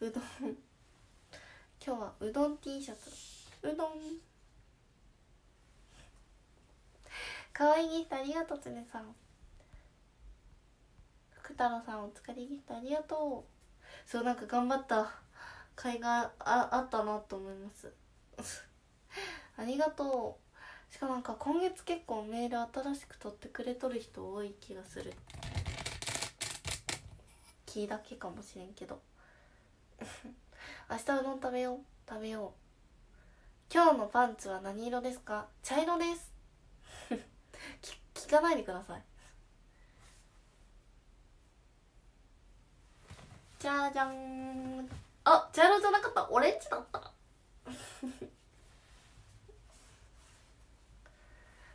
うどん。今日はうどん T シャツ。うどん。かわいいギフトありがとうつねさん。福太郎さんお疲れギフトありがとう。そうなんか頑張った甲斐がああったなと思います。ありがとう。しかもなんか今月結構メール新しく取ってくれとる人多い気がする。気だけかもしれんけど。明日うどん食べよう食べよう。今日のパンツは何色ですか？茶色です。聞かないでください。じゃじゃん。あ茶色じゃなかった。オレンジだった。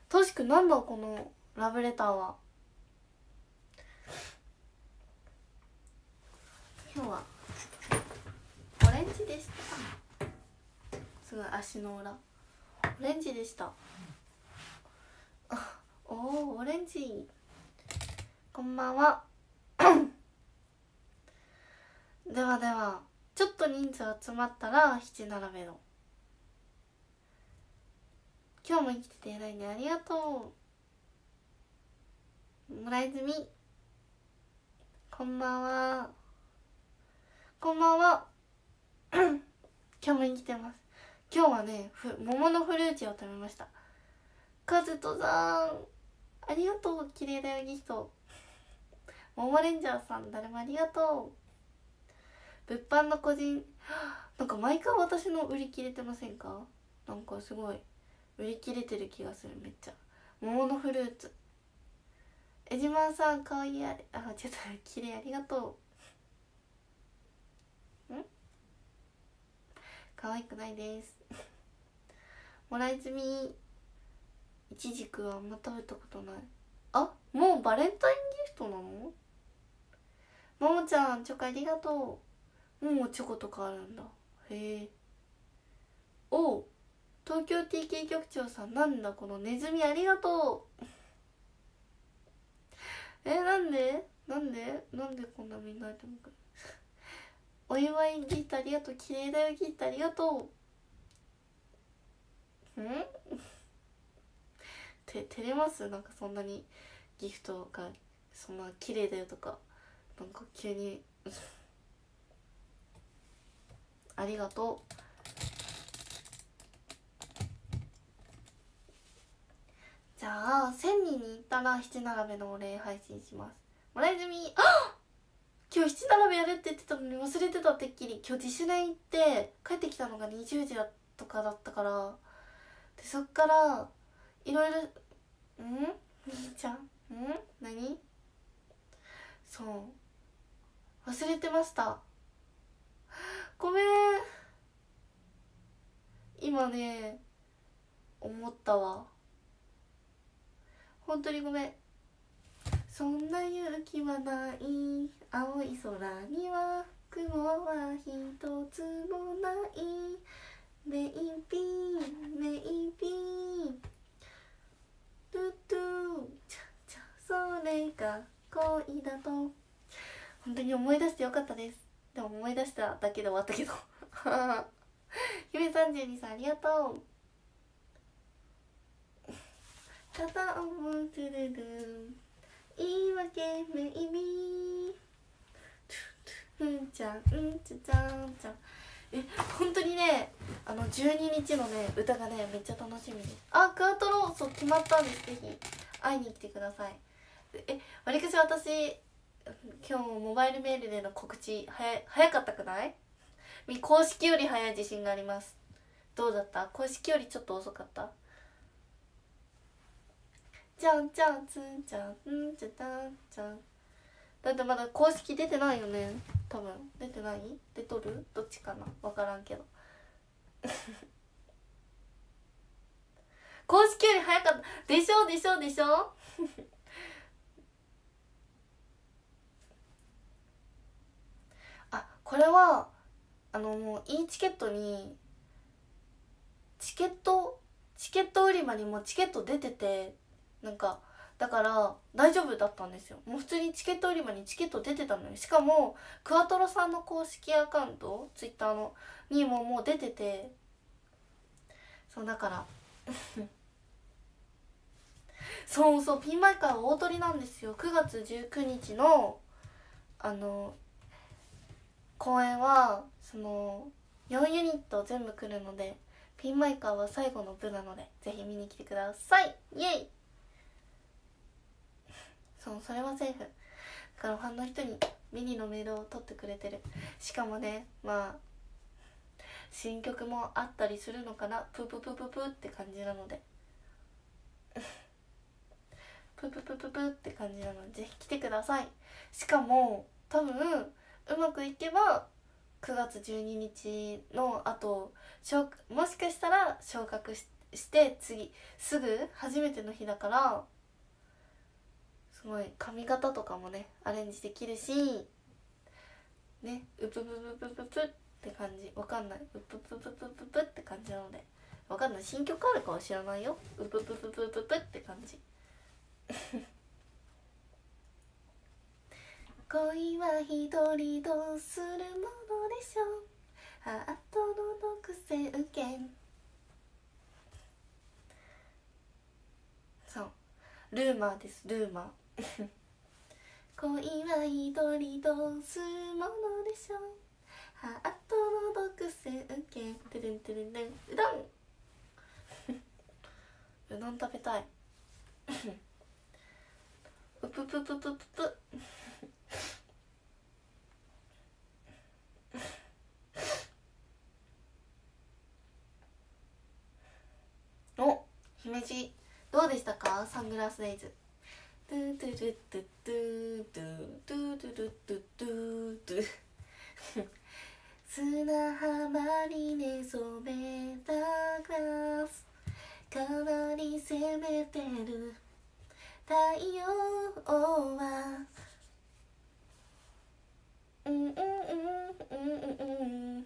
としくなんだこのラブレターは？今日はオレンジでしたすごい足の裏。オレンジでした。おおオレンジ。こんばんは。ではではちょっと人数集まったら七並べの。今日も生きてて偉いね。ありがとう。村泉。こんばんは。こんばんは。今日も生きてます。今日はねふ桃のフルーチェを食べました。カズトさんありがとう綺麗だよギフトモモレンジャーさん誰もありがとう。物販の個人 なんか毎回私の売り切れてませんか？なんかすごい売り切れてる気がするめっちゃ。桃のフルーツ。江島さんかわいいあれあちょっと綺麗ありがとう。ん？可愛くないです。もらい済みいちじくはあんま食べたことない。あもうバレンタインギフトなの？ももちゃんチョコありがとう。もうチョコとかあるんだ。へえ。おう東京 TK 局長さんなんだこのネズミありがとう。えなんで？なんで？なんでこんなみんなでも お祝いギフトありがとう。綺麗だよギフトありがとう。ん て照れます？なんかそんなにギフトがそんな綺麗だよとか。なんか急に。ありがとう。じゃあ1000人に行ったら七並べのお礼配信します。もらい済み。あ 今日七並べやるって言ってたのに忘れてたてっきり。今日自主練行って帰ってきたのが20時だとかだったから。でそっからいろいろん？兄ちゃん？ん？何？そう。忘れてました。ごめん。今ね思ったわ。本当にごめん。そんな勇気はない。青い空には雲は一つもない。ベイビーベイビートゥトゥチャチャそれが恋だと。本当に思い出してよかったです。でも思い出しただけで終わったけど。姫32さんありがとう。片思うトゥルル言い訳メイビーうんちゃんうんちゃちゃんちゃん。え本当にねあの12日のね歌がねめっちゃ楽しみです。あクワトロそう決まったんですぜひ。会いに来てください。えわりかし私今日モバイルメールでの告知早早かったくない？公式より早い自信があります。どうだった？公式よりちょっと遅かった？じゃんじゃんつんちゃんんちゃたんちゃん。だってまだ公式出てないよね多分出てない？出とる？どっちかな？分からんけど。公式より早かった。でしょ？でしょ？でしょ？あこれはあのもう e チケットにチケットチケット売り場にもチケット出ててなんかだから大丈夫だったんですよ。もう普通にチケット売り場にチケット出てたのよ。しかもクワトロさんの公式アカウントツイッターのにももう出てて。そうだから そうそうピンマイカーは大鳥なんですよ。9月19日のあの公演はその4ユニット全部来るのでピンマイカーは最後の部なのでぜひ見に来てください。イエイ！そうそれはセーフ。だからファンの人にミニのメールを取ってくれてる。しかもねまあ新曲もあったりするのかな。プププププって感じなので。プププププって感じなので。ぜひ来てください。しかも多分うまくいけば9月12日のあともしかしたら昇格しして次すぐ初めての日だからすごい。髪型とかもねアレンジできるしねうぷぷぷぷぷぷって感じ。わかんない。うぷぷぷぷぷぷって感じなので。わかんない。新曲あるかは知らないよ。うぷぷぷぷぷぷって感じ。恋は一人どうするものでしょう。ハートの独占権。そう。ルーマーです。ルーマー。恋は一人どうすものでしょう。ハートの独占権トゥルントゥルンルンうどん。うどん食べたい。うぷぷぷぷぷぷ。お姫路。どうでしたか？サングラスデイズ。トゥトゥルトゥトゥトゥトゥトゥトゥトゥトゥトゥ砂浜に寝そべったグラスかなり攻めてる太陽はうんうんうんうんうん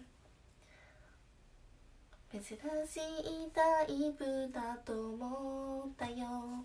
珍しいタイプだと思ったよ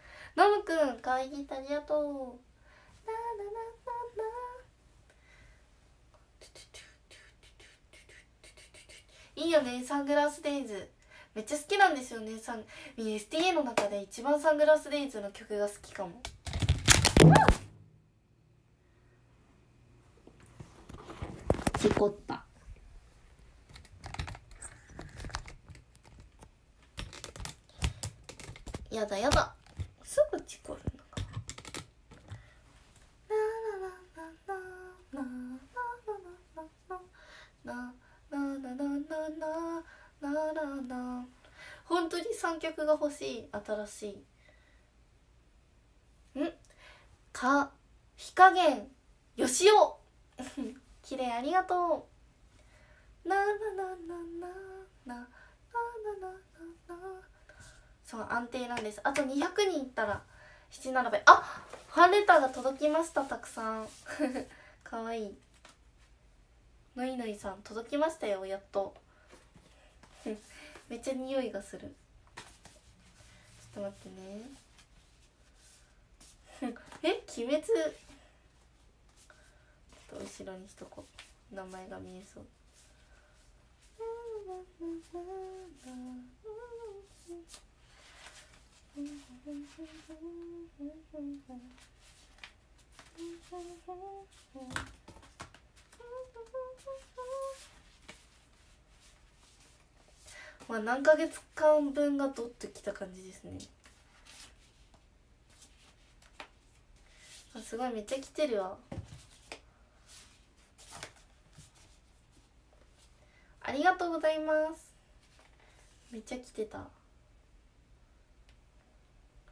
ノムくんかわいいありがとう。ラララララいいよねサングラスデイズ。めっちゃ好きなんですよねサン STA の中で一番サングラスデイズの曲が好きかも。チコった。やだやだすぐチコるのか。なななななななななななな本当に三脚が欲しい新しいんか火加減よしお綺麗ありがとうななななななななななそう安定なんです。あと200人いったら7並べ。あファンレターが届きましたたくさん。かわいい。のいのいさん届きましたよやっと。めっちゃ匂いがする。ちょっと待ってね。え鬼滅？ちょっと後ろにしとこう。名前が見えそう。まあ何ヶ月間分がどっときた感じですね。あすごいめっちゃ来てるわ。ありがとうございます。めっちゃ来てた。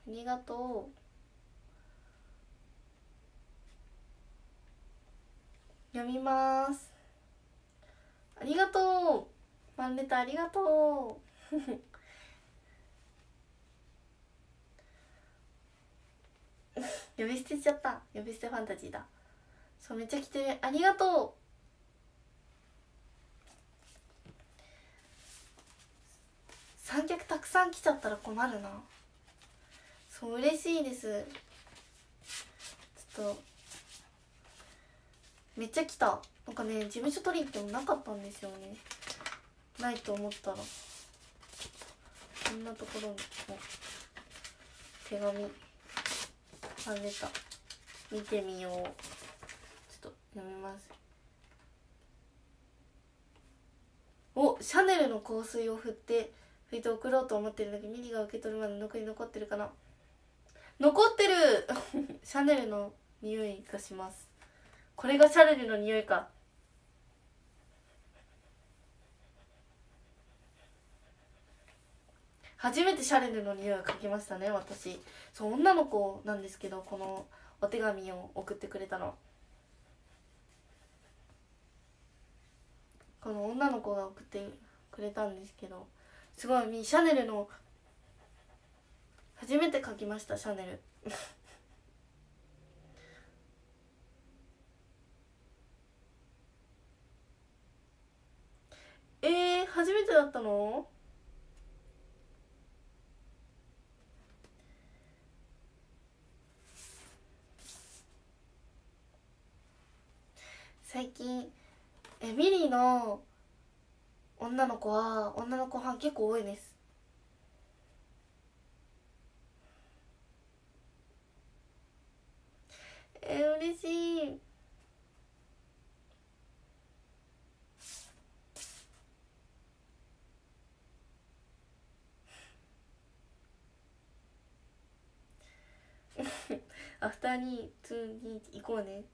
ありがとう。読みます。ありがとう。ファンレターありがとう。呼び捨てしちゃった。呼び捨てファンタジーだ。そうめっちゃ来てる。ありがとう。三脚たくさん来ちゃったら困るな。そう嬉しいです。ちょっとめっちゃ来た。なんかね事務所取りに行ってもなかったんですよね。ないと思ったら。こんなところにも手紙あれた。見てみよう。ちょっと読みます。おシャネルの香水を振って拭いて送ろうと思ってるだけミリが受け取るまで残り残ってるかな。残ってる シャネルの匂いがします。これがシャネルの匂いか。初めてシャネルの匂いを嗅ぎましたね私。そう女の子なんですけどこのお手紙を送ってくれたの。この女の子が送ってくれたんですけどすごいシャネルの初めて書きましたシャネル。えー、初めてだったの？最近えミリーの女の子は女の子ファン結構多いです。えー、嬉しい。アフターに2に行こうね。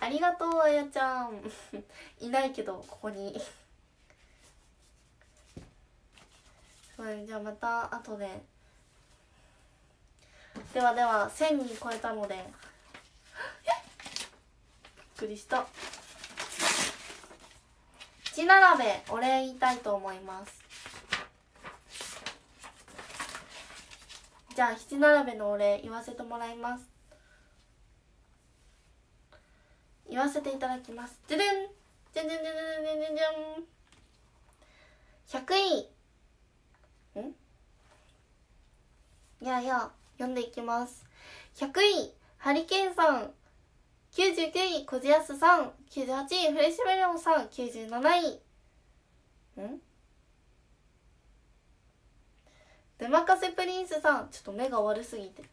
ありがとうあやちゃん。いないけどここに。はいじゃあまた後で。ではでは1000人超えたので。びっくりした。七並べお礼言いたいと思います。じゃあ七並べのお礼言わせてもらいます。言わせていただきます。じゃじゃんじゃんじゃんじゃんじゃんじゃんじゃん100位。ん？いやいや読んでいきます。100位。ハリケーンさん。99位。こじやすさん。98位。フレッシュメロンさん。97位。ん？出まかせプリンスさん。ちょっと目が悪すぎて。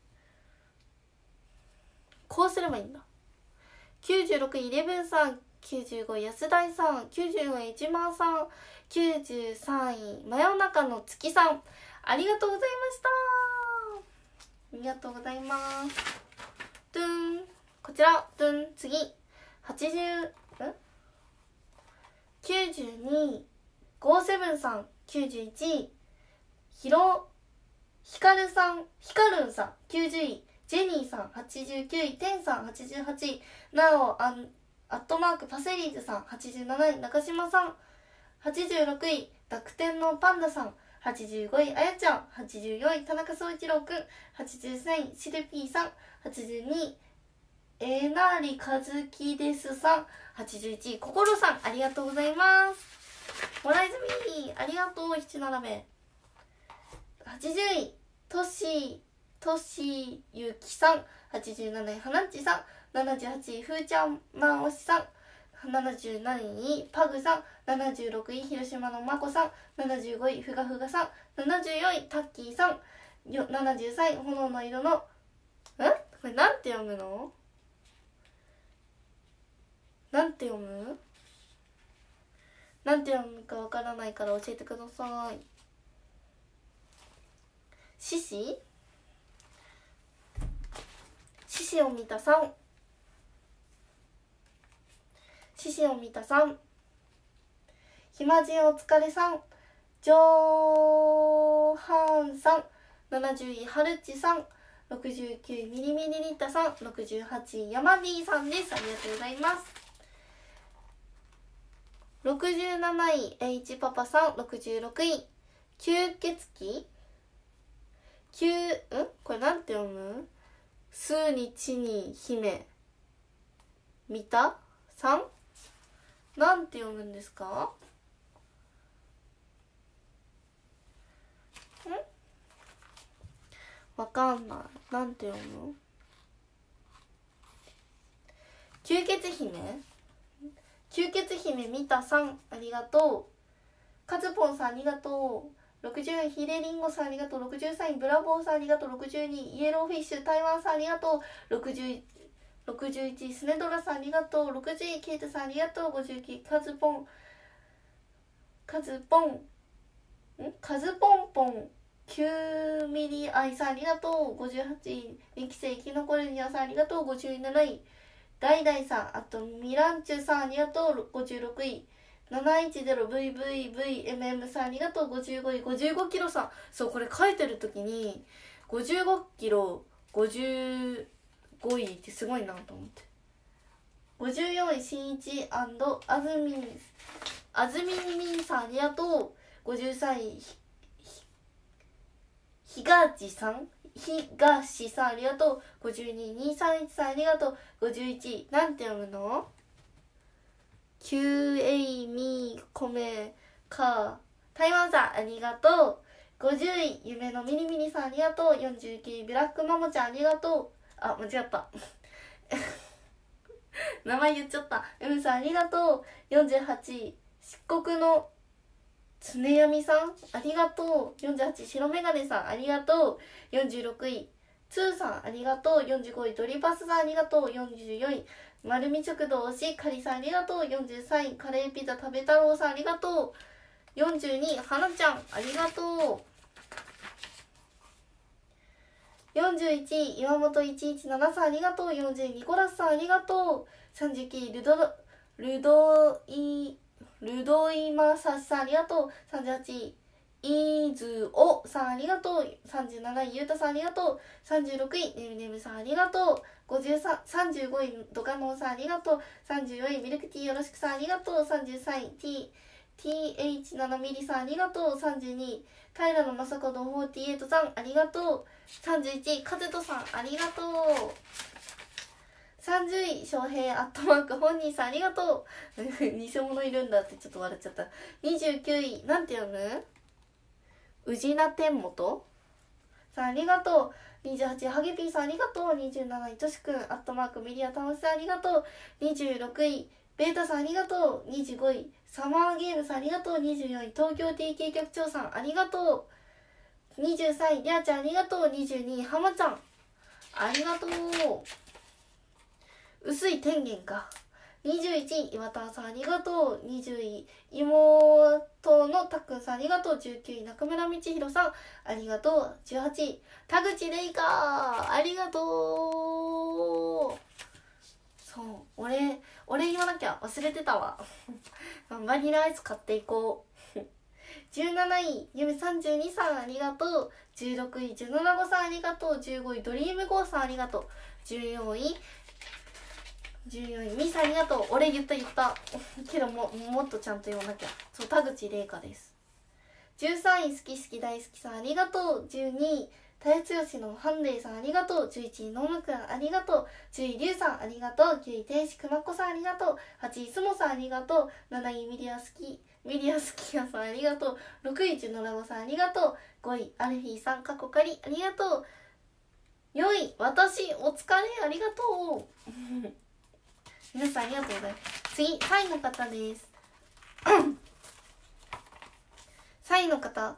こうすればいいんだ。96位イレブンさん95位安大さん94位一万さん93位真夜中の月さん。ありがとうございました。ありがとうございます。ドゥン。こちら。ドゥン。次。80ん？92位ゴーセブンさん91位。ひろひかるさんひかるんさん。90位。ジェニーさん89位テンさん88位なおアットマークパセリーズさん87位中島さん86位濁点のパンダさん85位あやちゃん84位田中総一郎くん83位シルピーさん82位えなりかずきですさん81位こころさんありがとうございます。もらいずみありがとう七並べ。80位トッシー。としゆきさん87位はなっちさん78位ふーちゃんまんおしさん77位パグさん76位広島のまこさん75位ふがふがさん74位タッキーさん73位炎の色のんこれなんて読むの？なんて読む？なんて読むかわからないから教えてください。獅子？獅子を見たさん。獅子を見たさん。ひまじお疲れさん。ジョーハンさん。70位はるちさん。69位ミリミリリッタさん。68位ヤマディさんです。ありがとうございます。67位 H パパさん。66位。吸血鬼。吸ん？これなんて読む？数に地に姫見た？さんなんて読むんですか？ん？わかんない。なんて読む？吸血姫。吸血姫見た？さんありがとう。カズポンさんありがとう。60ヒレリンゴさんありがとう。63位ブラボーさんありがとう。62位イエローフィッシュ台湾さんありがとう。61 61位スネドラさんありがとう。60位ケイトさんありがとう。59位カズポンカズポンん？カズポンポン9ミリアイさんありがとう。58位2期生生き残るニアさんありがとう。57位ダイダイさんあとミランチュさんありがとう。56位 710VVVMM さんありがとう55位55キロさん。そうこれ書いてる時に55キロ55位ってすごいなと思って。54位しんいちあずみんあずみんみんさんありがとう53位ひがちさん？東さんありがとう52位。231さんありがとう51なんて読むの？?Q A ミコメカ台湾さんありがとう。50位夢のミリミリさんありがとう。49位ブラックマモちゃんありがとう。あ間違った。名前言っちゃった M さんありがとう48位漆黒の常闇さんありがとう。48位白メガネさんありがとう。46位つーさんありがとう。45位ドリパスさんありがとう。44位丸見食堂推しかりさんありがとう。43位カレーピザ食べ太郎さんありがとう。42位はなちゃんありがとう。41位岩本117さんありがとう。40位ニコラスさんありがとう。39位ルドルドイルドイマサシさんありがとう。38位イーズオさんありがとう。37位ゆうたさんありがとう。36位ねむねむさんありがとう。35位ドカノンさんありがとう。34位ミルクティーよろしくさんありがとう。33位 T TH7 ミリさんありがとう。32位平野正門48さんありがとう。31位カズトさんありがとう。30位翔平アットマーク本人さんありがとう。偽物いるんだってちょっと笑っちゃった。29位なんて読む？宇治名天元？さんありがとう。28位ハゲピーさんありがとう。27位としくんアットマークミリアタムさんありがとう。26位ベータさんありがとう。25位サマーゲームさんありがとう。24位東京 TK 局長さんありがとう。23位りゃーちゃんありがとう。22位はまちゃん。ありがとう。薄い天元か。21位岩田さんありがとう20位妹のたくんさんありがとう19位中村道弘さん。ありがとう。18位田口玲香。ありがとう。そう。俺俺言わなきゃ忘れてたわ。バニラアイス買っていこう。17位ゆめ32さんありがとう。16位ジュノラゴさんありがとう。15位ドリームゴーさんありがとう。14位14位ミサありがとう俺言った言ったけどももっとちゃんと言わなきゃ。そう田口玲香です。13位好き好き大好きさんありがとう。12位たやつよしのハンデイさんありがとう。11位のむくんありがとう。10位りゅうさんありがとう。9位天使くまこさんありがとう。8位すもさんありがとう。7位ミリア好き。ミリアスキヤさんありがとう。6位ジュノラゴさんありがとう。5位アルフィーさん過去仮ありがとう。4位私お疲れありがとう。皆さんありがとうございます。次3位の方です。3位の方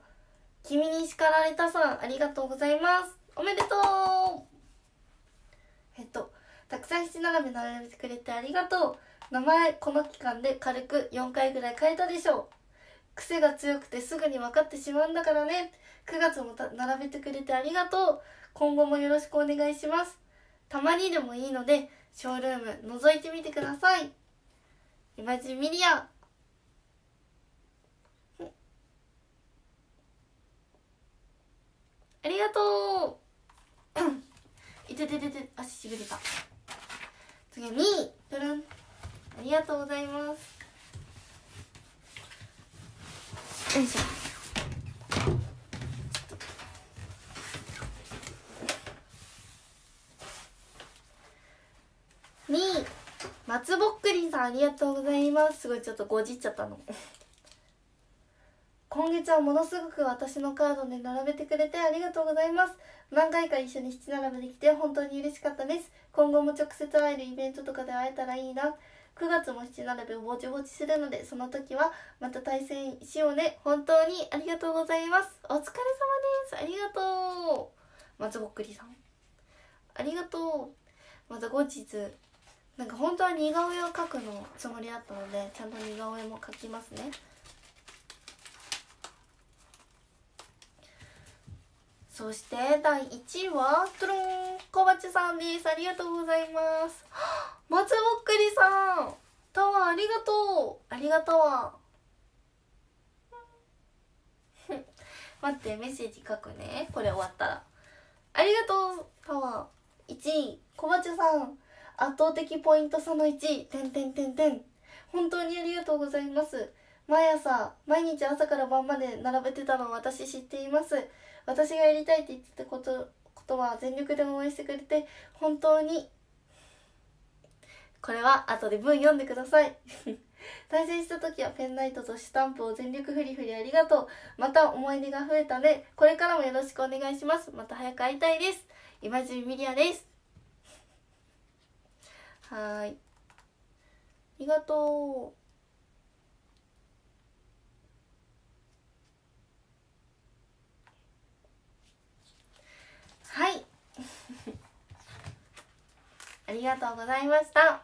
君に叱られたさんありがとうございます。おめでとう。えっとたくさん七並べ並べてくれてありがとう。名前この期間で軽く4回ぐらい変えたでしょう。癖が強くてすぐに分かってしまうんだからね。9月も並べてくれてありがとう。今後もよろしくお願いします。たまにでもいいのでショールーム覗いてみてください。今地ミリアありがとう。いてててて足しびれた。次にトルン。ありがとうございます。よいしょ。2位松ぼっくりさんありがとうございます。すごいちょっとごじっちゃったの。今月はものすごく私のカードで並べてくれてありがとうございます。何回か一緒に七並べできて本当に嬉しかったです。今後も直接会えるイベントとかで会えたらいいな。9月も七並べをぼちぼちするのでその時はまた対戦しようね。本当にありがとうございます。お疲れ様です。ありがとう。松ぼっくりさん。ありがとう。また後日なんか本当は似顔絵を描くのつもりだったのでちゃんと似顔絵も描きますね。そして第1位はトゥルン小鉢さんです。ありがとうございます。松ぼっくりさん。タワーありがとう。ありがとう。待ってメッセージ書くね。これ終わったら。ありがとう。タワー。1位小鉢さん。圧倒的ポイント差の1位。てんてんてんてん。本当にありがとうございます。毎朝毎日朝から晩まで並べてたのを私知っています。私がやりたいって言ってたことことは全力で応援してくれて本当にこれは後で文読んでください。対戦した時はペンライトとスタンプを全力フリフリありがとう。また思い出が増えたね。これからもよろしくお願いします。また早く会いたいです。今泉ミリアです。はーい。ありがとう。はい。ありがとうございました。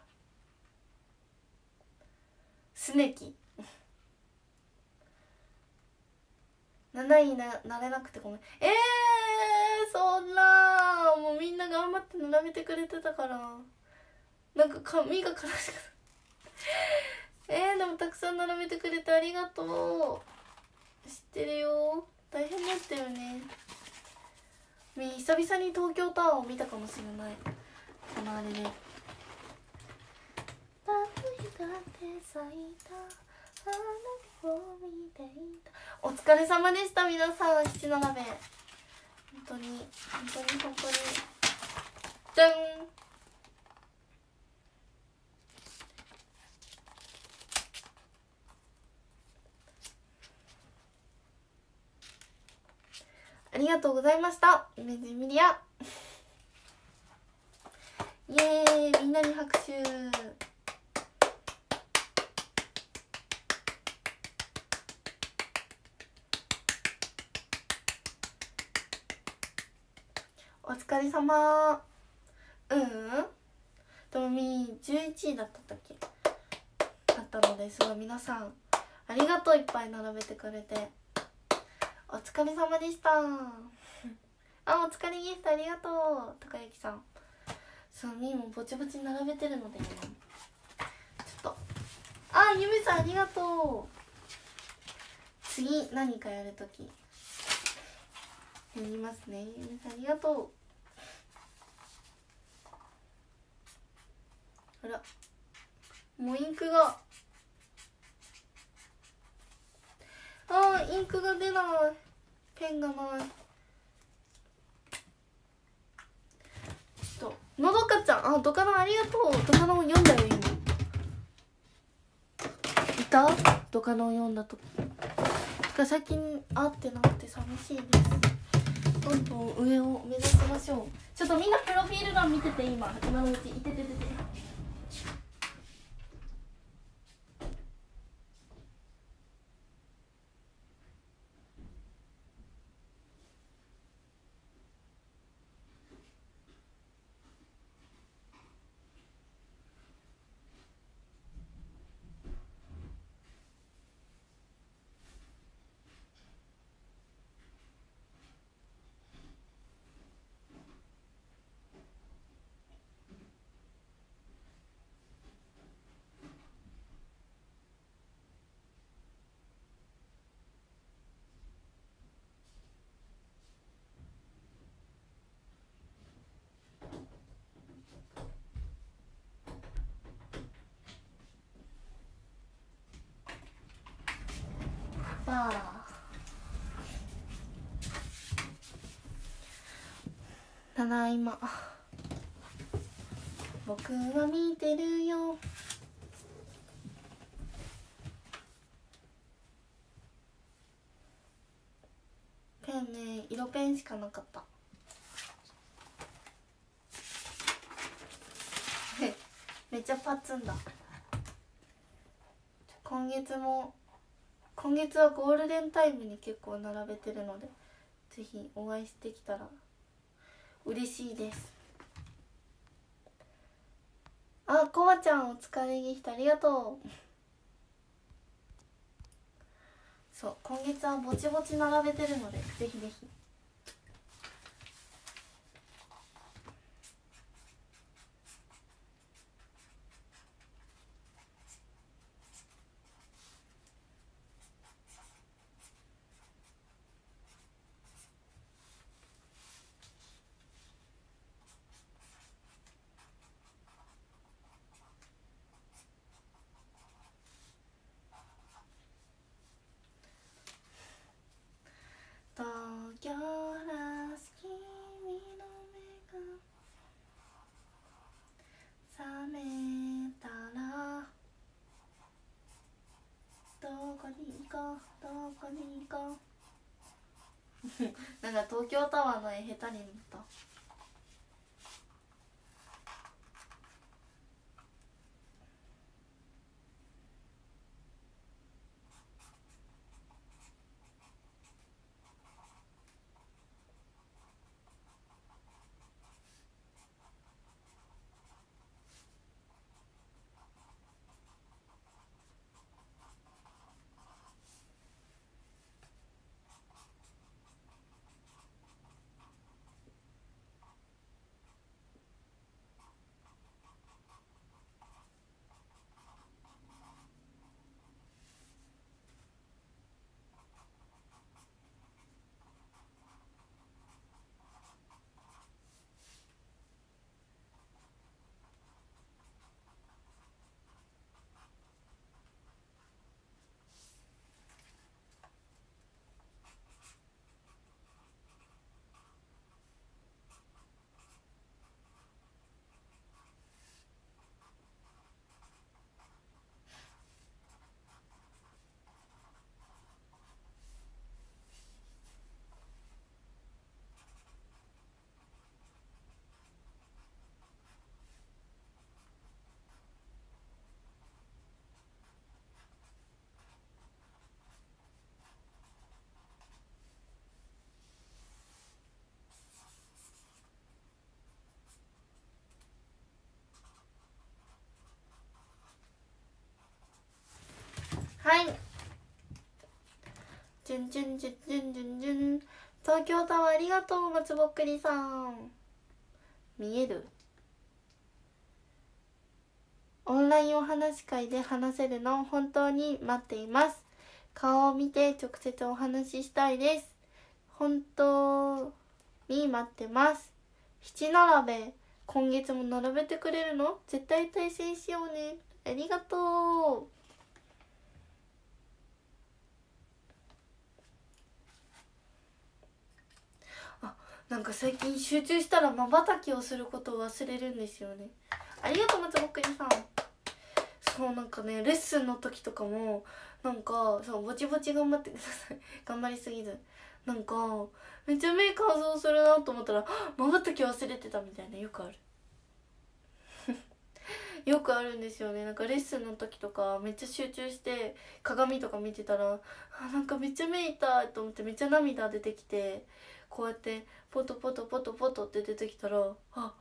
すねき。7位にななれなくてごめん。えー、そんな。もうみんな頑張って並べてくれてたから。なんか髪が悲しかった。えー、でもたくさん並べてくれてありがとう。知ってるよ。大変だったよね。み久々に東京タワーを見たかもしれない。このあれで「パプリカで咲いた花火を見ていた」お疲れ様でした皆さん。七並べ。本当に本当に本当にじゃんありがとうございました。イメージミリア。イエーイみんなに拍手。お疲れ様。うんうん。ともみ11位だったっけ？だったのですごい皆さんありがとういっぱい並べてくれて。お疲れ様でした。あお疲れゲストありがとう。高之さん。そうみもぼちぼち並べてるのでちょっと。あゆめさんありがとう。次何かやるとき。やりますね。ゆめさんありがとう。あら。もうインクが。あーインクが出ない。ペンがないちょっとのどかちゃんあドカナありがとう。ドカナを読んだよ今いた？ドカナを読んだと。か最近会ってなくて寂しいです。どんどん上を目指しましょう。ちょっとみんなプロフィール欄見てて今今のうちいてててて。あただいま。僕は見てるよ。ペンね色ペンしかなかった。めっちゃパッツンだ。今月も今月はゴールデンタイムに結構並べてるのでぜひお会いしてきたら嬉しいです。あこまちゃんお疲れにしてありがとう。そう今月はぼちぼち並べてるのでぜひぜひ東京ラス君の目が覚めたらどこに行こうどか。なんか東京タワーの絵下手になった。はい。じゅんじゅんじゅんじゅんじゅんじゅん。東京タワーありがとう松ぼっくりさん。見える？オンラインお話し会で話せるの？本当に待っています。顔を見て直接お話ししたいです。本当に待ってます。七並べ。今月も並べてくれるの？絶対対戦しようね。ありがとう。なんか最近集中したらまばたきをすることを忘れるんですよね。ありがとう松ぼっくりさん。そうなんかねレッスンの時とかもなんかそうぼちぼち頑張ってください。頑張りすぎず。なんかめっちゃ目乾燥するなと思ったらまばたき忘れてたみたいなよくある。よくあるんですよね。なんかレッスンの時とかめっちゃ集中して鏡とか見てたらあなんかめっちゃ目痛いと思ってめっちゃ涙出てきてこうやってポトポトポトポトって出てきたらあ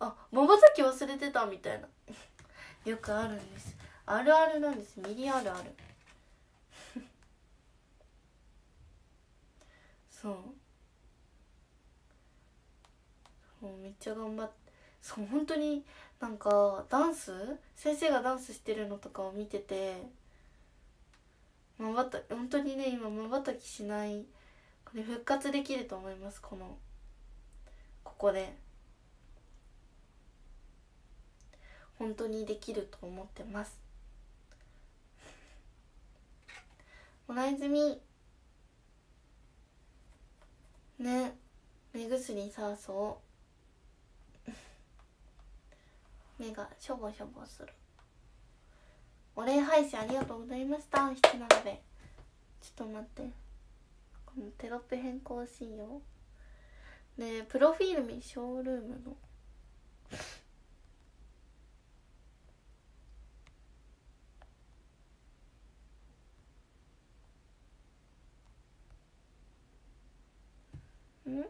あまばたき忘れてたみたいな。よくあるんです。あるあるなんです。ミリあるある。そう。もうめっちゃ頑張ってそう本当になんかダンス？先生がダンスしてるのとかを見ててまばた本当にね今まばたきしないこれ復活できると思いますこのここで。本当にできると思ってます。もらい済みね目薬さそう目がしょぼしょぼする。お礼配信ありがとうございました。七並べ。ちょっと待って。テロップ変更しよう。でプロフィール見ショールームの。うん？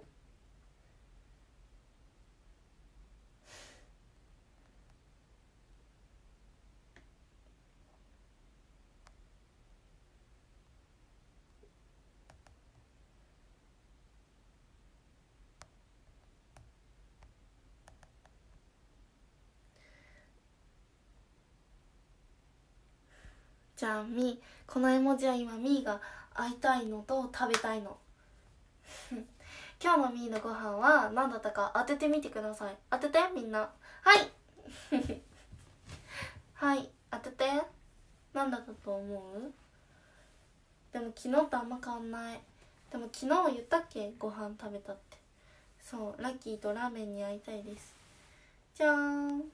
じゃあみーこの絵文字は今みーが会いたいのと食べたいの。今日のみーのご飯は何だったか当ててみてください。当ててみんな。はい。はい。当てて。何だったと思う？でも昨日とあんま変わんない。でも昨日言ったっけ？ご飯食べたって。そう。ラッキーとラーメンに会いたいです。じゃーん。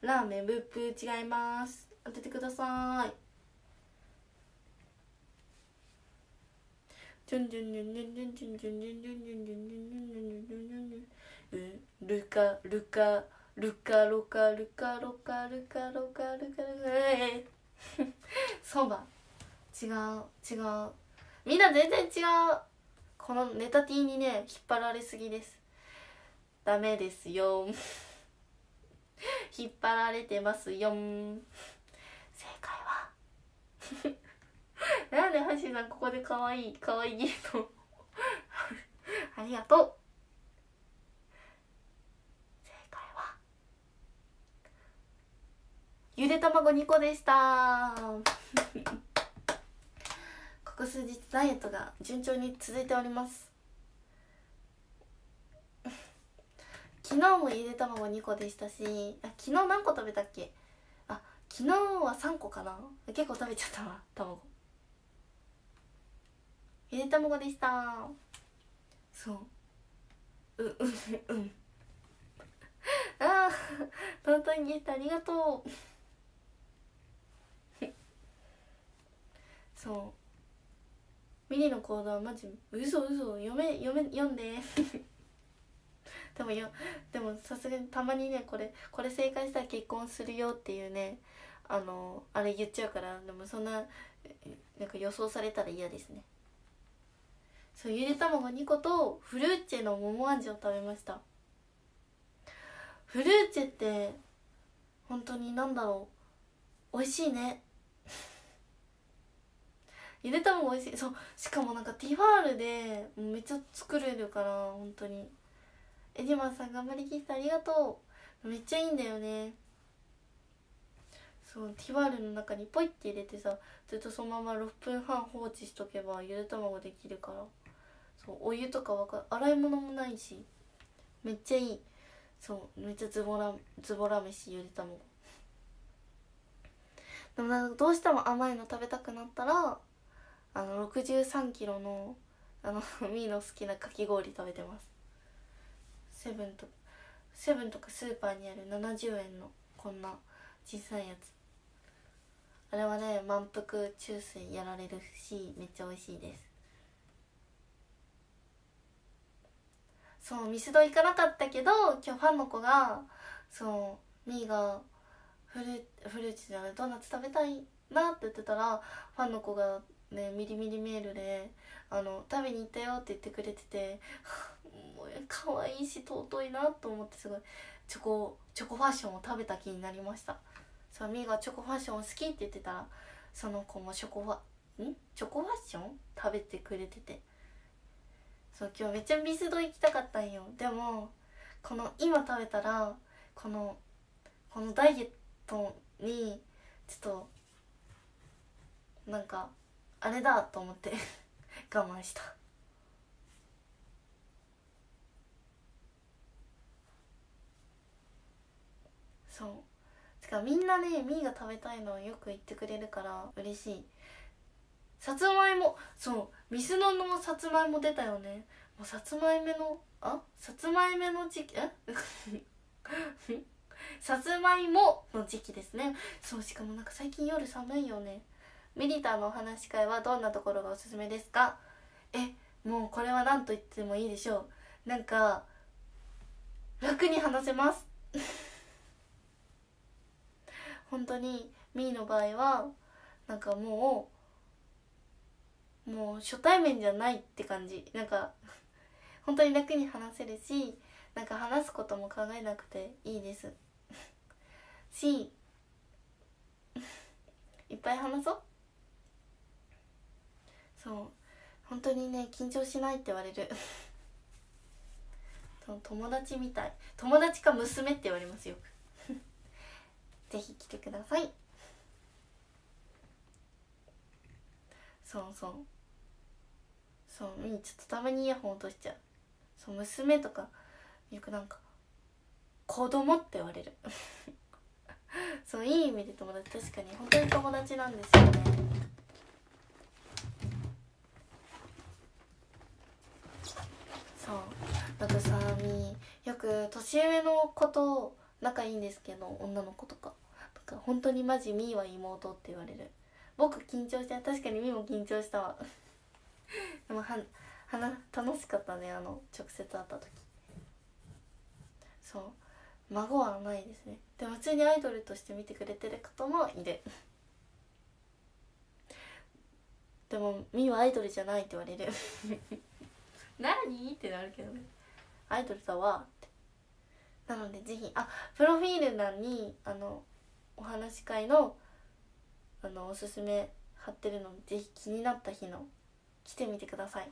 ラーメンブップ違います。当ててください。ルカルカルカロカルカロカルカロカルカルカえそば違う違うみんな全然違うこのネタ T にね引っ張られすぎですダメですよ引っ張られてますよ正解は なんでハシさんここで可愛い可愛いギフトありがとう。正解は？ゆで卵2個でした。ここ数日ダイエットが順調に続いております。昨日もゆで卵2個でしたし昨日何個食べたっけ？昨日は3個かな？結構食べちゃったわ卵。ゆで卵でした。そう。ううんうん。ああトントンギフトありがとう。そう。ミリの行動はマジ嘘嘘。読め読め読んで。でもよでもさすがにたまにねこれこれ正解したら結婚するよっていうねあのあれ言っちゃうからでもそんななんか予想されたら嫌ですね。そうゆで卵2個とフルーチェの桃味を食べました。フルーチェって本当になんだろう美味しいね。ゆで卵美味しい。そうしかもなんかティファールでめっちゃ作れるから本当に。エディマンさん頑張りきってありがとう。めっちゃいいんだよね。そうティファールの中にポイって入れてさずっとそのまま6分半放置しとけばゆで卵できるから。そうお湯とかわか洗い物もないし。めっちゃいい。そうめっちゃズボラズボラ飯ゆで卵。でもなんかどうしても甘いの食べたくなったらあの63キロのあの ミーの好きなかき氷食べてます。セブンとセブンとかスーパーにある70円のこんな小さいやつ。あれはね満腹中水やられるしめっちゃ美味しいです。そうミスド行かなかったけど今日ファンの子がそうミーがフルフルーツじゃないドーナツ食べたいなって言ってたらファンの子がねミリミリメールであの食べに行ったよって言ってくれてて もう可愛いし尊いなと思ってすごいチョコチョコファッションを食べた気になりました。そうミーがチョコファッション好きって言ってたらその子もチョコファん？チョコファッション食べてくれてて。そう今日めっちゃミスド行きたかったんよでもこの今食べたらこのこのダイエットにちょっとなんかあれだと思って我慢したそう。てかみんなねみーが食べたいのをよく言ってくれるから嬉しい。さつまいもそう。ミスノのさつまいも出たよね。もうさつまいめのあ？さつまいめの時期え？さつまいもの時期ですね。そうしかもなんか最近夜寒いよね。ミリターのお話し会はどんなところがおすすめですか？えもうこれは何と言ってもいいでしょう。なんか楽に話せます。本当にみーの場合はなんかもうもう初対面じゃないって感じ。なんか 本当に楽に話せるしなんか話すことも考えなくていいです。し いっぱい話そう。そう。本当にね緊張しないって言われる。友達みたい。友達か娘って言われますよ。くぜひ来てください。そうそう。そうちょっとたまにイヤホン落としちゃう。そう娘とかよくなんか子供って言われる。そういい意味で友達。確かに本当に友達なんですよね。そう。あとさみよく年上の子と仲いいんですけど女の子とか。なんか本当にマジみーは妹って言われる。僕緊張した確かにみーも緊張したわ。でもははな楽しかったねあの直接会った時。そう。孫はないですね。でも普通にアイドルとして見てくれてる方もいる。でも「みーはアイドルじゃない」って言われる。何？ってなるけどね。アイドルだわなのでぜひあプロフィール欄にあのお話し会のあのおすすめ貼ってるのでぜひ気になった日の来てみてください。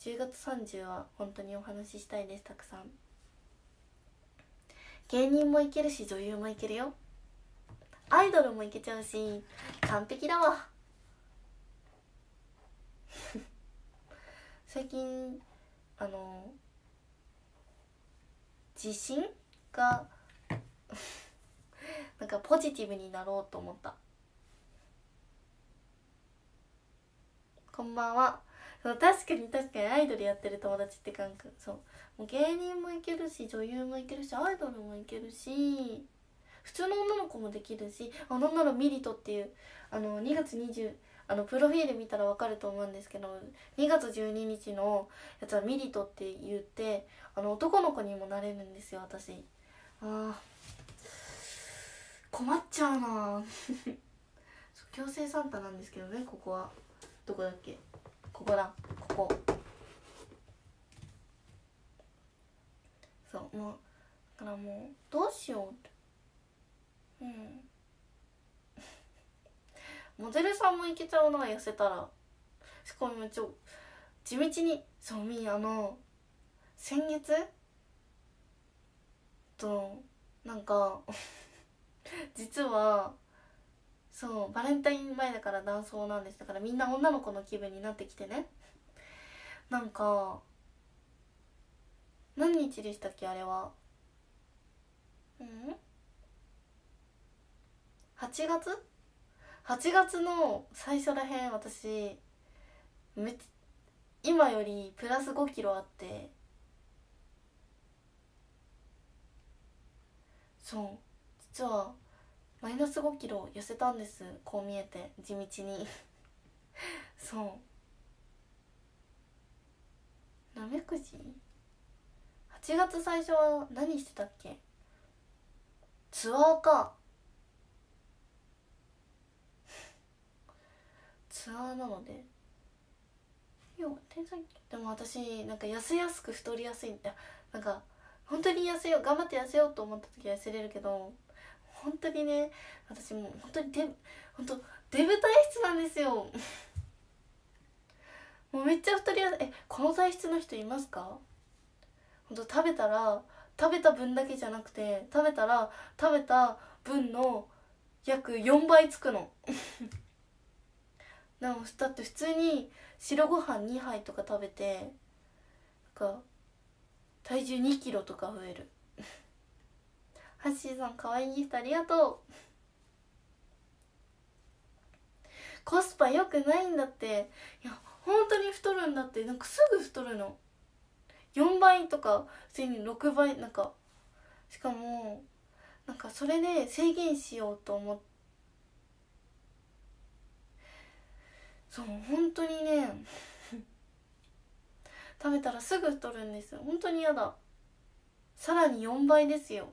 10月30は本当にお話ししたいですたくさん。芸人もいけるし女優もいけるよ。アイドルもいけちゃうし完璧だわ。最近あの自信が なんかポジティブになろうと思った。こんばんは。確かに確かにアイドルやってる友達って感覚。そう。もう芸人もいけるし女優もいけるしアイドルもいけるし普通の女の子もできるしあなんならミリトっていうあの2月20あのプロフィール見たらわかると思うんですけど2月12日のやつはミリトって言ってあの男の子にもなれるんですよ私。あ困っちゃうな。強制サンタなんですけどねここは。どこだっけ？ここだ。ここ。そうもうだからもうどうしようって。うん。モデルさんもいけちゃうな痩せたら。しかもちょ地道にそうみーあの先月？となんか 実はそうバレンタイン前だから男装なんです。だからみんな女の子の気分になってきてね。なんか何日でしたっけあれは？うん？8月？?8 月の最初らへん私め今よりプラス5キロあって。そう。実はマイナス5キロ痩せたんです。こう見えて地道に。そう。なめくじ8月最初は何してたっけ？ツアーか。ツアーなので。いや天才。でも私なんか痩せやすく太りやすいんだ。なんか本当に痩せよう頑張って痩せようと思った時は痩せれるけど本当にね私もう本当にデ本当デブ体質なんですよ。もうめっちゃ太りやすい。えこの体質の人いますか？本当食べたら食べた分だけじゃなくて食べたら食べた分の約4倍つくの。なだって普通に白ご飯2杯とか食べてなんか体重2キロとか増える。ハッシーさんかわいいギフトありがとう。コスパ良くないんだって。いや本当に太るんだって。なんかすぐ太るの。4倍とか普通に6倍なんか。しかもなんかそれで制限しようと思ってそう本当にね食べたらすぐ太るんです本当に嫌だ。さらに4倍ですよ。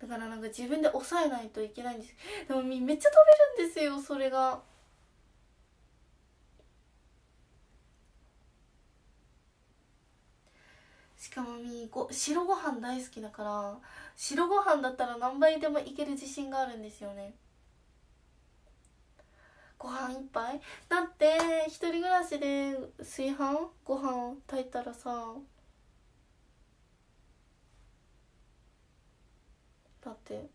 だからなんか自分で抑えないといけないんです。でもめっちゃ食べるんですよそれが。しかもみご白ご飯大好きだから白ご飯だったら何倍でもいける自信があるんですよね。ご飯一杯だって一人暮らしで炊飯？ご飯炊いたらさだって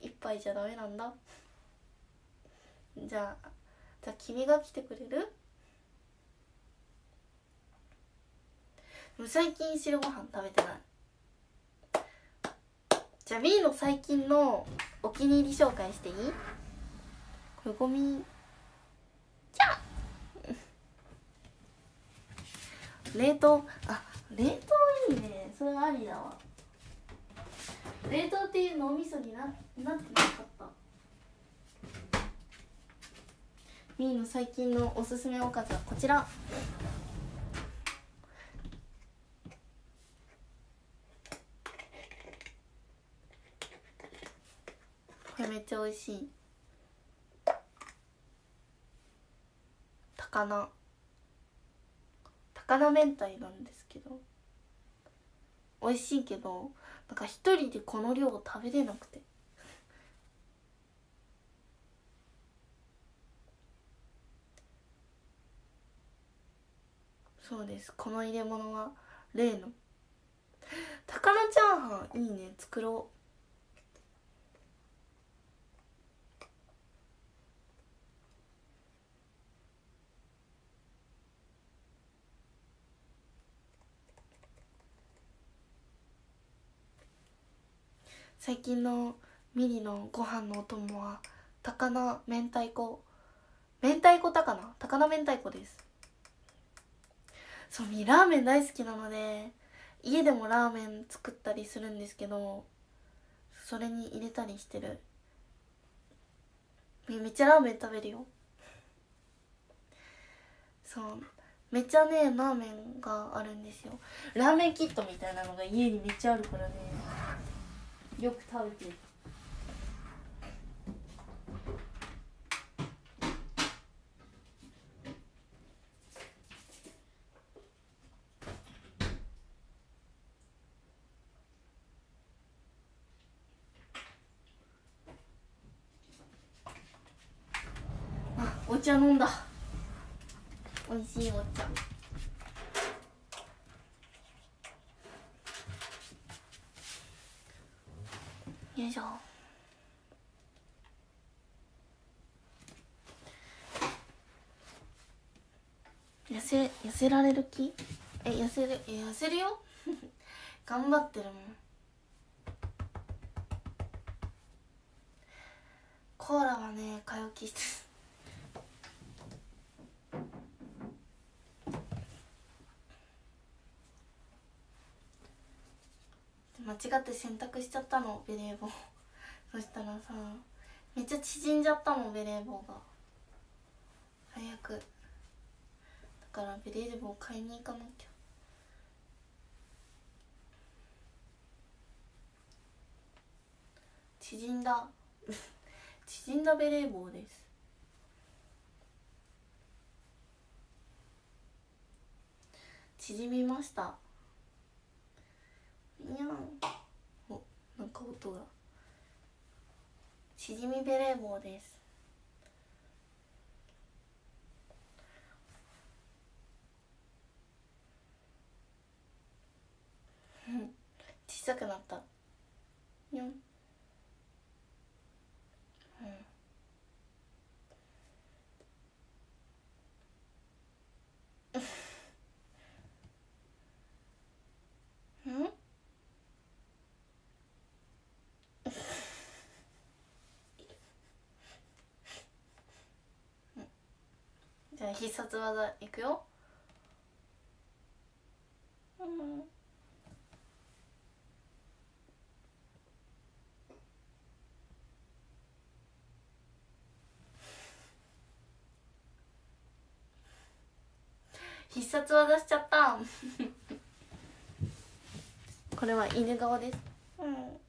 一杯じゃダメなんだ。じゃあじゃあ君が来てくれる？最近白ご飯食べてない。じゃあ B の最近のお気に入り紹介していい？これゴミじゃ冷凍。あ冷凍いいね。それありだわ。冷凍っていう脳みそにななってなかった。みーの最近のおすすめおかずはこちら。これめっちゃ美味しい。高菜高菜明太なんですけど。美味しいけどなんか一人でこの量食べれなくて。そうです。この入れ物は例の。高菜チャーハンいいね。作ろう。最近のミリのご飯のお供は高菜明太子。明太子高菜？高菜明太子です。そうみラーメン大好きなので家でもラーメン作ったりするんですけどそれに入れたりしてる。めっちゃラーメン食べるよ。そうめっちゃねラーメンがあるんですよ。ラーメンキットみたいなのが家にめっちゃあるからね。よく食べてる。あお茶飲んだ。美味しいお茶。よいしょ。痩せ痩せられる気？え痩せるえ痩せるよ？頑張ってるもん。コーラはね買い置きして間違って洗濯しちゃったのベレー帽。そしたらさめっちゃ縮んじゃったのベレー帽が。早く。だからベレー帽買いに行かなきゃ。縮んだ。縮んだベレー帽です。縮みました。にゃん。おなんか音が。しじみベレー帽です。うん。小さくなった。にゃんうんじゃあ必殺技いくよ。うん。必殺技しちゃった。これは犬顔です。うん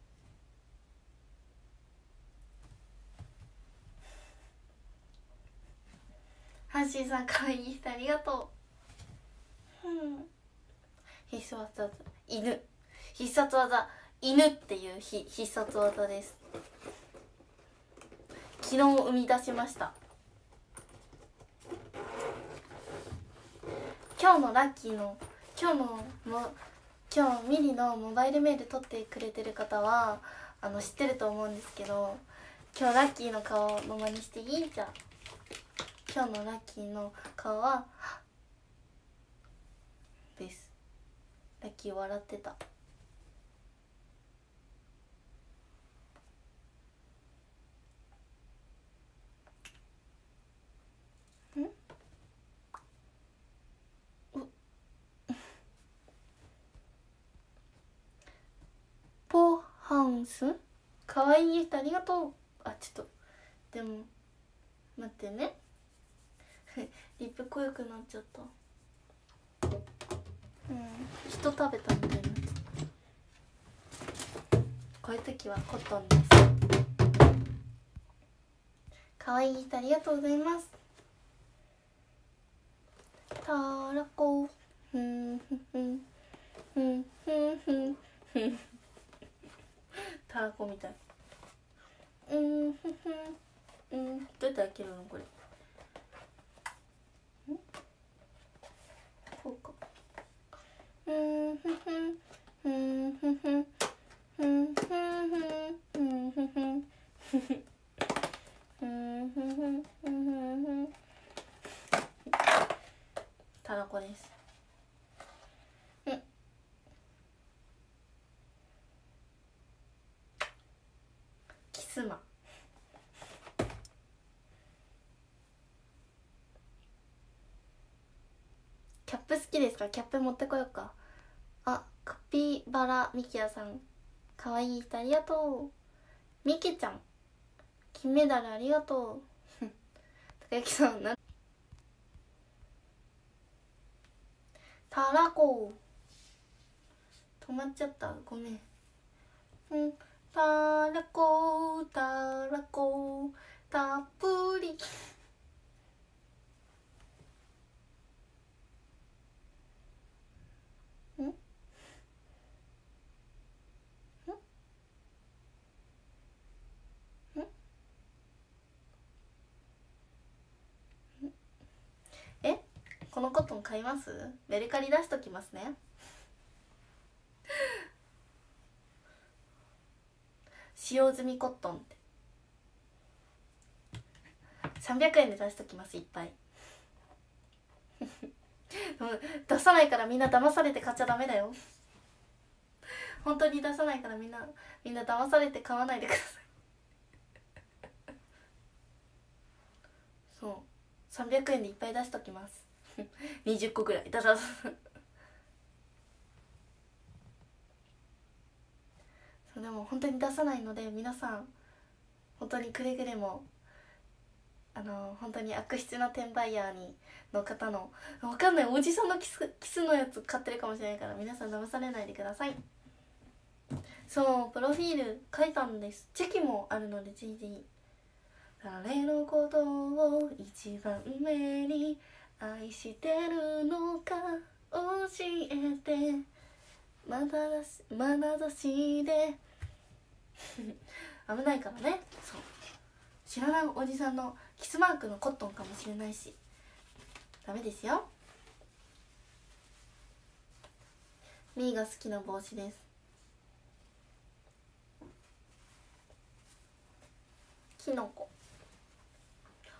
阪神さん可愛い人ありがとう。うん必殺技犬。必殺技犬っていう必殺技です。昨日生み出しました。今日のラッキーの今日のも今日ミリのモバイルメール取ってくれてる方はあの知ってると思うんですけど今日ラッキーの顔の真似していい？じゃん今日のラッキーの顔はです。ラッキー笑ってた。ポハンス？かわいい人ありがとう。あちょっと。でも待ってね。リップ濃くなっちゃった。うん。人食べたみたいにな。こういう時はコットンです。かわいい人ありがとうございます。たらこ。ふんふんふんふんふんふんたらこみたい。うんふんふん。うん。どうやって開けるのこれ？タバコです。キスマ。ップ好きですか？キャップ持ってこようか。あカピバラミキヤさんかわいい人ありがとう。ミキちゃん金メダルありがとう。高木さんなたらこ止まっちゃった。ごめん。うん。たらこたらこたっぷりんんんえこのコットン買います？メルカリ出しときますね。使用済みコットンって。300円で出しときますいっぱい。出さないからみんな騙されて買っちゃダメだよ。本当に出さないからみんなみんな騙されて買わないでください。そう。300円でいっぱい出しときます。20個ぐらい。だだだ そうでも本当に出さないので皆さん本当にくれぐれもあの本当に悪質な転売ヤーにの方のわかんないおじさんのキスキスのやつ買ってるかもしれないから皆さん騙されないでください。そうプロフィール書いたんです。チェキもあるのでぜひぜひ。誰のことを一番目に愛してるのか教えて。まだだし眼差しで。危ないからね。そう。知らないおじさんのキスマークのコットンかもしれないし。ダメですよ。ミーが好きな帽子です。キノコ。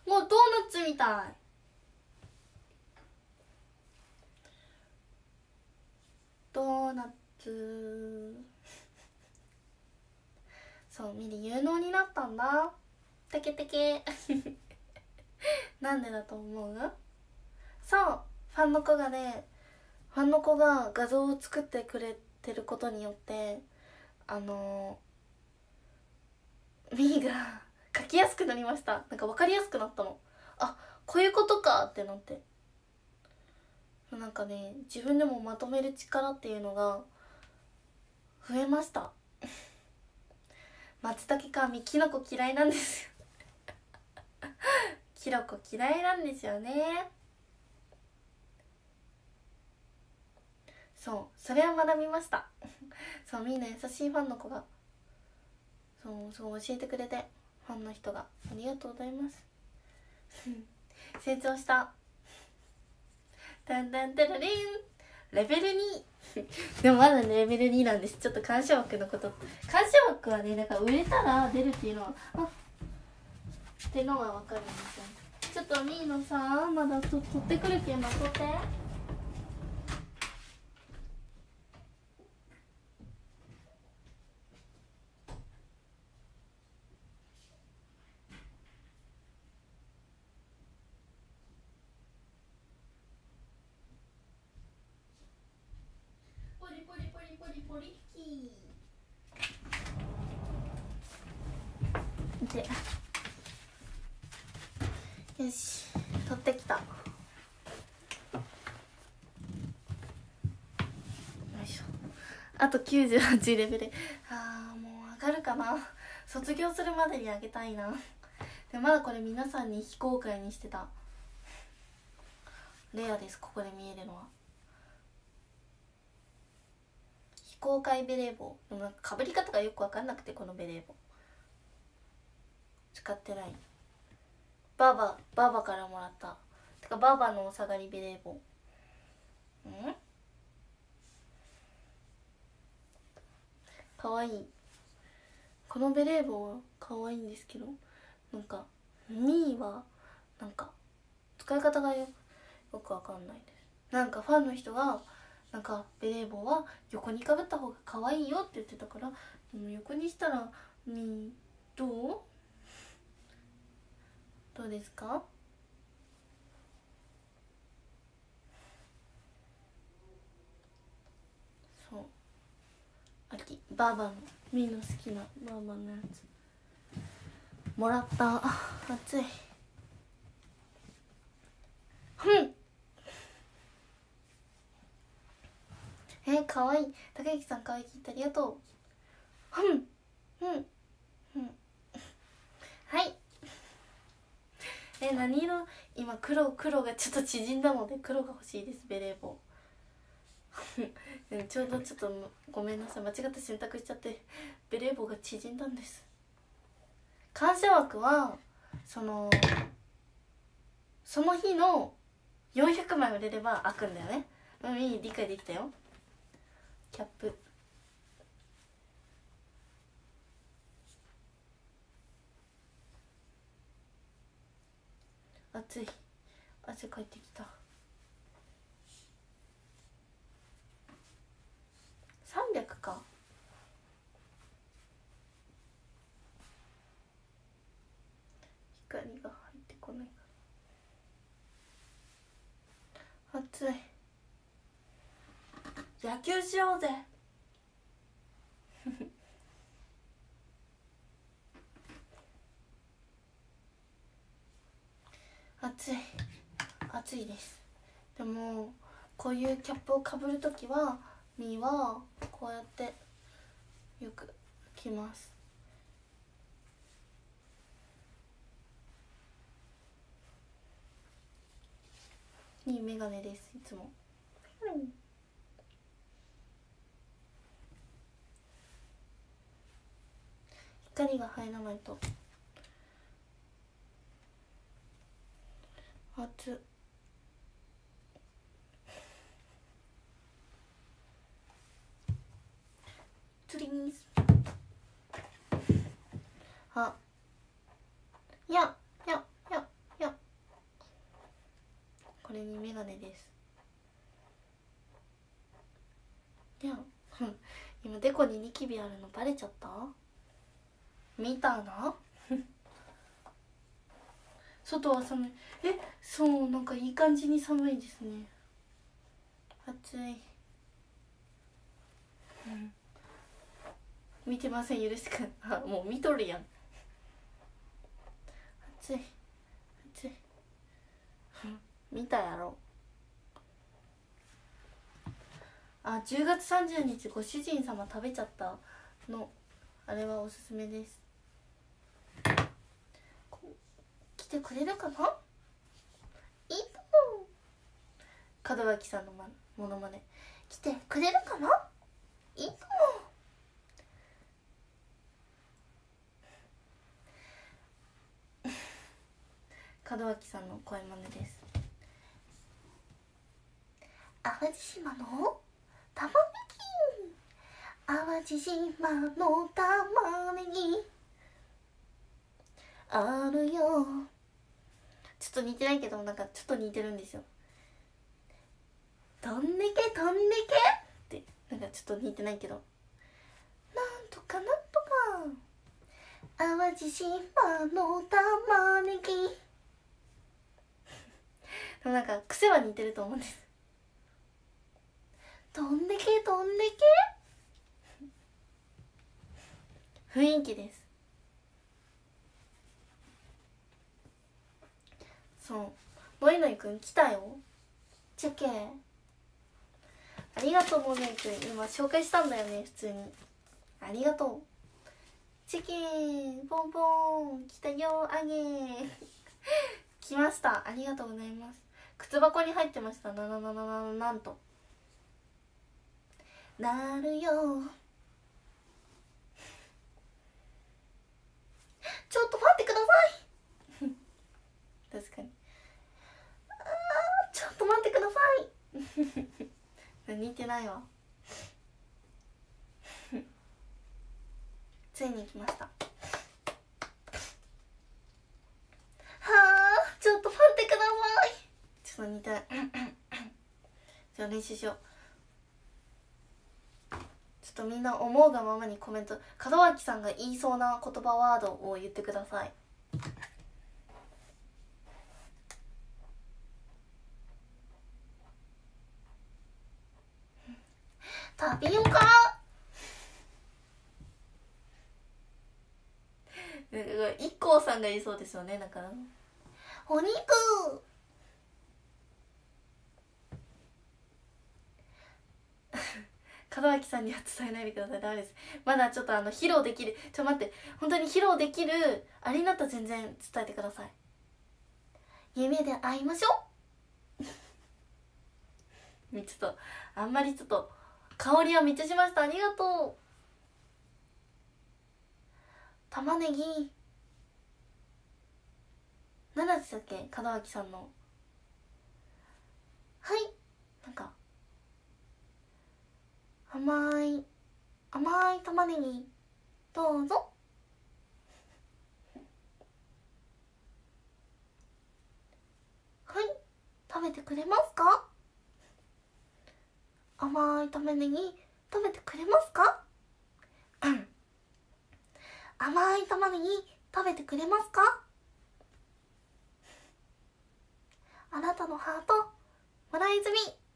もうドーナツみたい。ドーナツ。そうミリ有能になったんだ。テケテケ。なんでだと思う？そうファンの子がねファンの子が画像を作ってくれてることによってあのみーが 書きやすくなりました。なんか分かりやすくなったの。あこういうことかってなって。なんかね自分でもまとめる力っていうのが増えました。松茸かみきのこ嫌いなんですよ。きのこ嫌いなんですよね。そうそれは学びました。そうみんな優しいファンの子が。そうそう教えてくれてファンの人が。ありがとうございます。成長した。だんだんだらりんレベル2 でもまだレベル2なんです。ちょっと感謝枠のこと。感謝枠はねなんか売れたら出るっていうのはあってのは分かるんですよ。ちょっとみーのさまだと取ってくるけんま取ってポリポリポリポリポリキーでよし取ってきた。よいしょ。あと98レベル。あーもう上がるかな。卒業するまでにあげたいな。でまだこれ皆さんに非公開にしてた。レアですここで見えるのは。非公開ベレー帽。なんかかぶり方がよく分かんなくてこのベレー帽。使ってない。バーバババからもらった。てかバーバのお下がりベレー帽うん？かわいい。このベレー帽はかわいいんですけどなんかミーはなんか使い方がよよくわかんないです。なんかファンの人がなんかベレー帽は横にかぶった方が可愛いよって言ってたからでも横にしたらみーどう？どうですか？そう。秋バーバのみーの好きなバーバのやつ。もらった。あ暑い。ふん。えー、かわい。い竹内さんかわいいありがとう。ふん。ふん。ふん。はい。え何色？今黒黒がちょっと縮んだので黒が欲しいですベレー帽。ちょうどちょっとごめんなさい。間違って選択しちゃって。ベレー帽が縮んだんです。感謝枠はそのその日の400枚売れれば開くんだよね。うんいい理解できたよ。キャップ。暑い。汗かいてきた。300か。光が入ってこないから。暑い。野球しようぜ暑い暑いです。でもこういうキャップをかぶるときはみーはこうやってよく着ます。いいメガネですいつも、光が入らないと。熱っツリンスあ。やややや。これにメガネです。いや今デコにニキビあるのバレちゃった？見たな 外は寒い。えそうなんかいい感じに寒いですね。暑い、うん、見てません許してくれあもう見とるやん。暑い暑い。うん 見たやろ。あ10月30日ご主人様食べちゃったの。あれはおすすめです。こ来てくれるかな？いいと思う。門脇さんのまものまね。来てくれるかな？いいと思う門脇さんの声真似です。淡路島の玉ねぎ淡路島の玉ねぎあるよ。ちょっと似てないけどなんかちょっと似てるんですよ。飛んでけ飛んでけ。ってなんかちょっと似てないけど。なんとかなんとか。淡路島の玉ねぎなんか癖は似てると思うんです。飛んでけ飛んでけ。雰囲気です。そう。のいのいくん来たよ。チェケ。ありがとうものいくん。今紹介したんだよね普通に。ありがとう。チキンポンポン。来たよあげ来ました。ありがとうございます。靴箱に入ってました。ななななななんと。なるよ。ちょっと待ってください。確かに。あーちょっと待ってください。似てないわ。ついに来ました。はあちょっと待ってください。ちょっと似てない。じゃあ練習しよう。ちょっとみんな思うがままにコメント。門脇さんが言いそうな言葉ワードを言ってください。タピオカ？一 k さんが言いそうですよねだから。お肉 門脇さんには伝えないでください。ダメです。まだちょっとあの披露できるちょ待って。本当に披露できるあれになったら全然伝えてください。夢で会いましょう。ちょっとあんまりちょっと香りはめっちゃしました。ありがとう。玉ねぎ。何でしたっけ門脇さんの。はい。なんか甘い甘い玉ねぎ。どうぞ。はい。食べてくれますか？甘い玉ねぎ。食べてくれますか？甘い玉ねぎ。食べてくれますか？あなたのハート。もらい済み。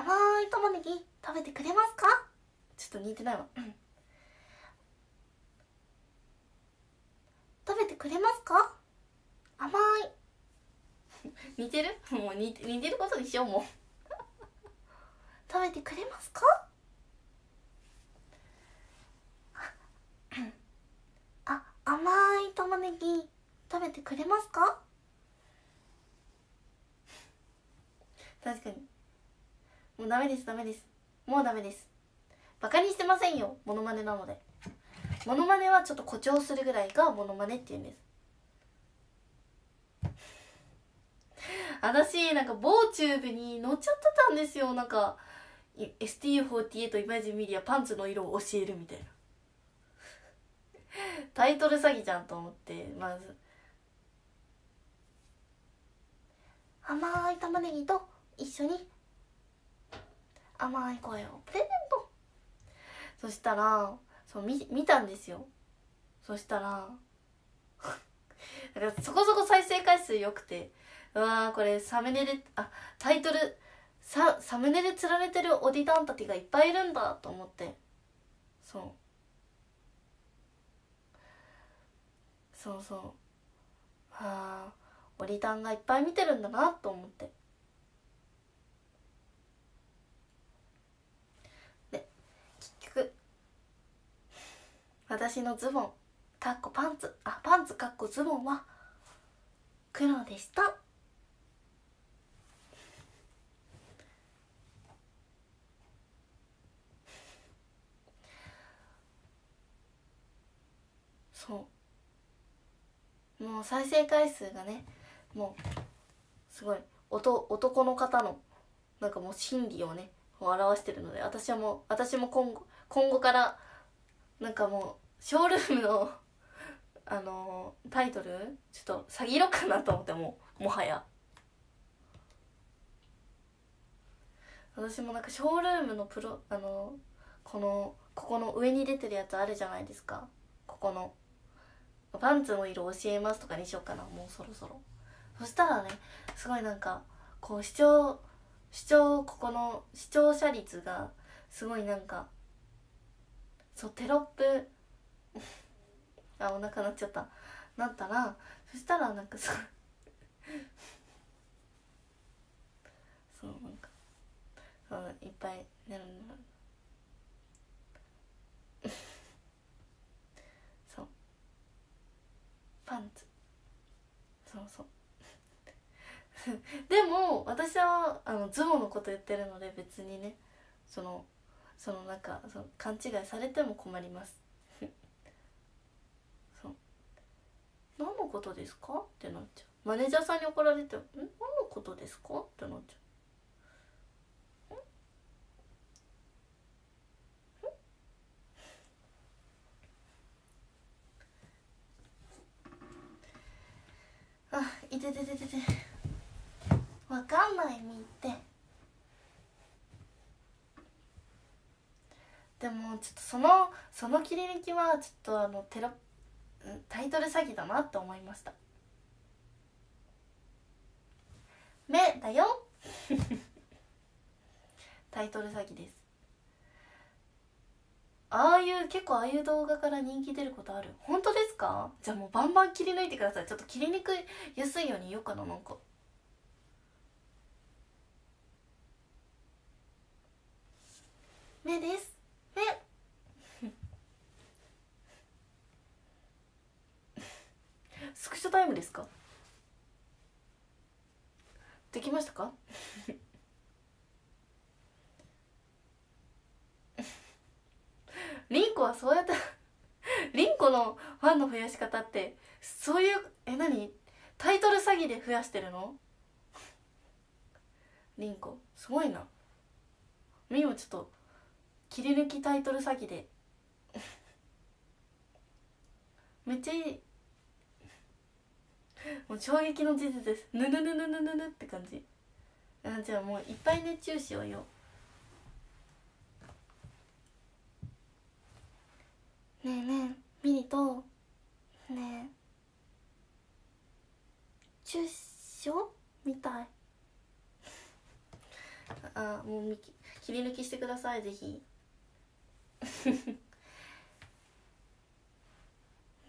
甘い玉ねぎ食べてくれますか？ちょっと似てないわ。食べてくれますか？甘い。似てる？もう似て似てることにしようもう。食べてくれますか？あ甘い玉ねぎ食べてくれますか？確かにもうダメですダメです。もうダメです。バカにしてませんよ。モノマネなので。モノマネはちょっと誇張するぐらいがモノマネっていうんです。私なんか某チューブに乗っちゃってたんですよ。なんか STU48 イマジンミリアパンツの色を教えるみたいな。タイトル詐欺じゃんと思ってまず。甘い玉ねぎと一緒に甘い声を。プレゼント。そしたらそう見見たんですよ。そしたららそこそこ再生回数良くてうわーこれサムネであタイトルササムネで連ねてるおディダンたちがいっぱいいるんだと思って。そう。そうそう。ああオリタンがいっぱい見てるんだなと思ってで結局私のズボンかっこパンツあパンツかっこズボンは黒でした。そう。もう再生回数がねもうすごいおと男の方のなんかもう心理をね表してるので私はもう私も今後今後からなんかもうショールームのあのータイトルちょっと詐欺ろかなと思ってももはや。私もなんかショールームのプロあのこのここの上に出てるやつあるじゃないですか。ここの。パンツの色教えますとかにしようかな。もうそろそろ。そしたらねすごいなんかこう視聴視聴ここの視聴者率がすごいなんかそうテロップ あお腹鳴っちゃった。なったらそしたらなんかそそうなんかそういっぱい寝るん そう。パンツ。そうそう。でも私はあのズボンのこと言ってるので別にね。そのそのなんかその勘違いされても困りますそう何のことですか？ってなっちゃう。マネージャーさんに怒られて「ん？何のことですか?」ってなっちゃう。あいててててて。わかんないみって。でもちょっとそのその切り抜きはちょっとあのテロんタイトル詐欺だなって思いました。目だよ。タイトル詐欺です。ああいう結構ああいう動画から人気出ることある。本当ですか？じゃあもうバンバン切り抜いてください。ちょっと切り抜くやすいように言おうかななんか。目です。目スクショタイムですか？できましたか？リンコはそうやってリンコのファンの増やし方ってそういうえ何？タイトル詐欺で増やしてるの？リンコすごいな。みもちょっと切り抜きタイトル詐欺で。めっちゃいいもう衝撃の事実です。ぬぬぬぬぬぬぬって感じ。あじゃあもういっぱい熱中しよ。うよねえねえミリと。ねえ出所みたい。あもうみき切り抜きしてくださいぜひ。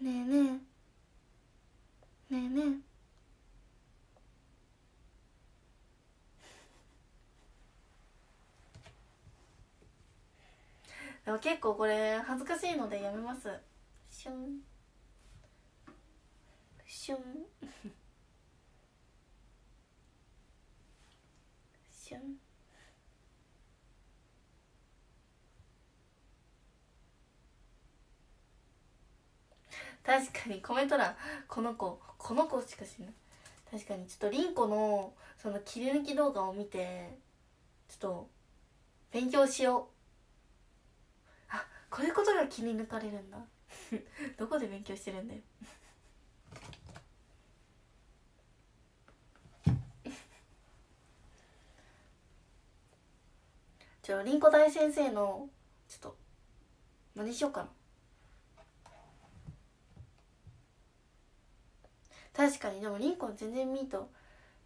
ねえねえ。ねえね。えでも結構これ恥ずかしいのでやめます。シュン。シュン。シュン確かにコメント欄。この子この子しか知らない。確かにちょっとリンコのその切り抜き動画を見てちょっと勉強しよう。あこういうことが切り抜かれるんだ。どこで勉強してるんだよ。じゃありんこ大先生のちょっと何しようかな。確かにでもリンコン全然ミーと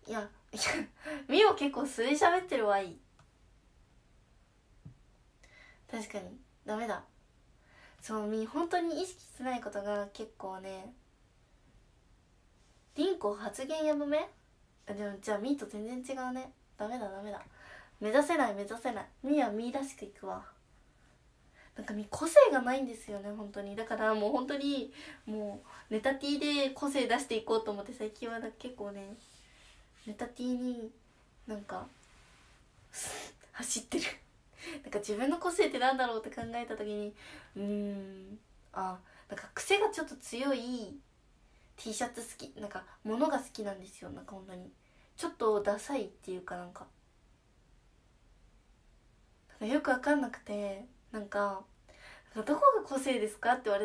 いやいや ミオ結構素で喋ってるわいい。確かに。ダメだ。そうみ本当に意識してないことが結構ね。リンコ発言やぶめでもじゃあミーと全然違うね。ダメだダメだ。目指せない目指せない。ミーはミーらしくいくわ。なんか個性がないんですよね本当に。だからもう本当にもうネタ T で個性出していこうと思って最近は結構ねネタ T になんか走ってる。なんか自分の個性ってなんだろうって考えた時にうんあなんか癖がちょっと強い T シャツ好きなんか物が好きなんですよなんか本当に。ちょっとダサいっていうか。なんかよくわかんなくて「なんかどこが個性ですか?」って言われた